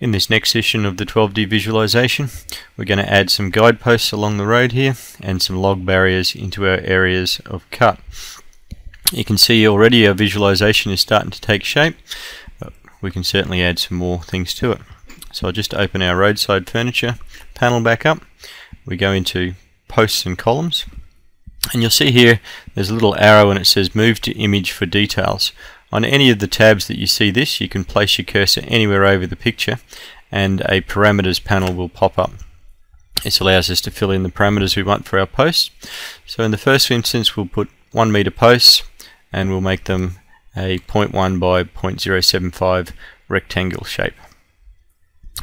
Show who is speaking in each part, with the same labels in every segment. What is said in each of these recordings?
Speaker 1: In this next session of the 12D visualization, we're going to add some guideposts along the road here and some log barriers into our areas of cut. You can see already our visualization is starting to take shape, but we can certainly add some more things to it. So I'll just open our roadside furniture panel back up. We go into posts and columns. And you'll see here there's a little arrow and it says move to image for details. On any of the tabs that you see this, you can place your cursor anywhere over the picture and a parameters panel will pop up. This allows us to fill in the parameters we want for our posts. So in the first instance, we'll put 1 meter posts and we'll make them a 0.1 by 0.075 rectangle shape.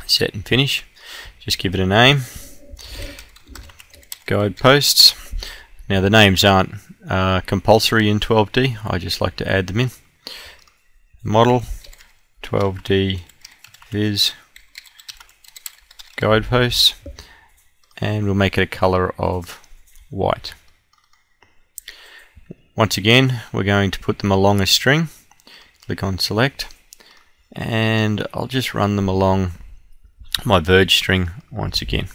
Speaker 1: Set and finish. Just give it a name. Guide posts. Now the names aren't uh, compulsory in 12D, I just like to add them in model 12D viz guideposts and we'll make it a color of white. Once again we're going to put them along a string click on select and I'll just run them along my verge string once again.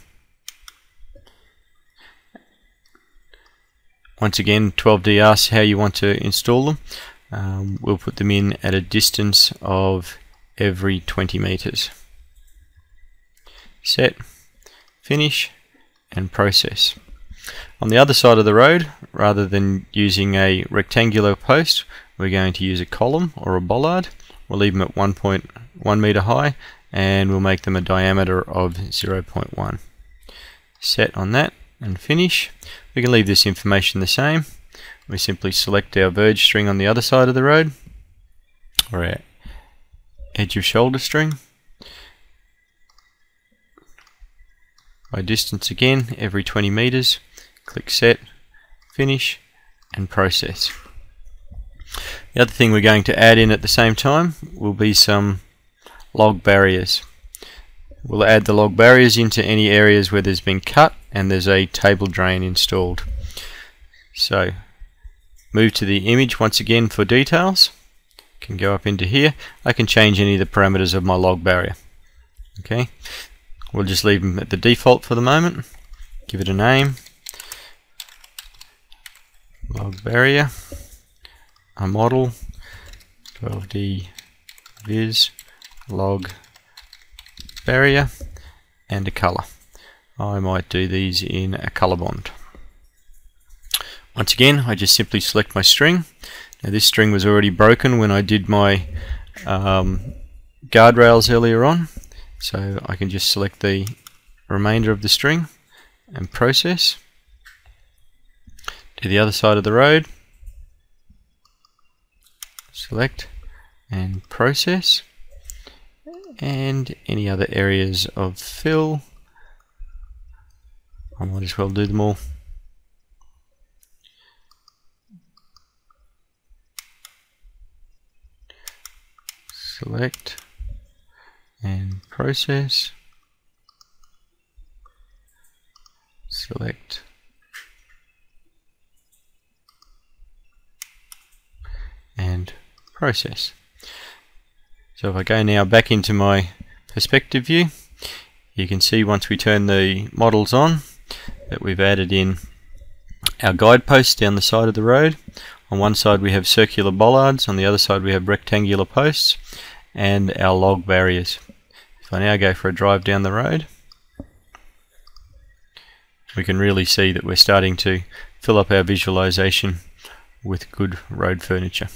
Speaker 1: Once again 12D asks how you want to install them um, we'll put them in at a distance of every 20 meters. Set, finish, and process. On the other side of the road, rather than using a rectangular post, we're going to use a column or a bollard. We'll leave them at 1.1 meter high and we'll make them a diameter of 0.1. Set on that and finish. We can leave this information the same we simply select our verge string on the other side of the road. Or our edge of shoulder string. By distance again every 20 meters click set finish and process. The other thing we're going to add in at the same time will be some log barriers. We'll add the log barriers into any areas where there's been cut and there's a table drain installed. So Move to the image once again for details. Can go up into here. I can change any of the parameters of my log barrier. Okay, we'll just leave them at the default for the moment. Give it a name. Log barrier. A model. 12D viz log barrier and a color. I might do these in a Colorbond. Once again, I just simply select my string. Now this string was already broken when I did my um, guardrails earlier on, so I can just select the remainder of the string and process. To the other side of the road, select and process. And any other areas of fill. I might as well do them all select and process. Select. And process. So if I go now back into my perspective view you can see once we turn the models on that we've added in our guideposts down the side of the road on one side we have circular bollards, on the other side we have rectangular posts and our log barriers. If I now go for a drive down the road, we can really see that we're starting to fill up our visualization with good road furniture.